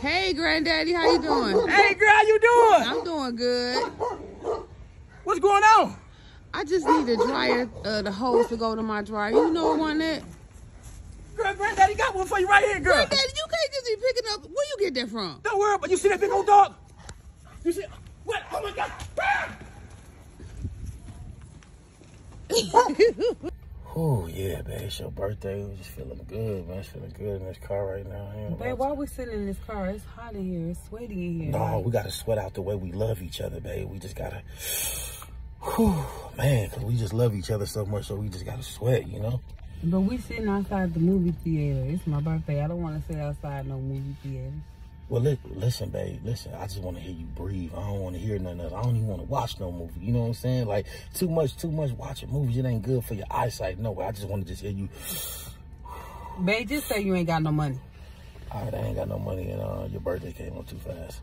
Hey, granddaddy, how you doing? Hey, girl, how you doing? I'm doing good. What's going on? I just need a dryer, uh, the hose to go to my dryer. You know one that? Girl, granddaddy got one for you right here, girl. Granddaddy, you can't just be picking up. Where you get that from? Don't worry about You see that big old dog? You see? What? Oh my God. oh yeah, man. It's your birthday. We just feeling good, man. It's feeling good in this car right now. Yeah, Babe, why we sitting in this car? It's hot in here. It's sweaty in here. No, we gotta sweat out the way we love each other, babe. We just gotta. Whew, man, cause we just love each other so much, so we just gotta sweat, you know. But we sitting outside the movie theater. It's my birthday. I don't want to sit outside no movie theater. Well, li listen, babe. Listen, I just want to hear you breathe. I don't want to hear nothing else. I don't even want to watch no movie. You know what I'm saying? Like too much, too much watching movies. It ain't good for your eyesight. No, I just want to just hear you. Babe, just say you ain't got no money. All right, I ain't got no money, and uh, your birthday came up too fast.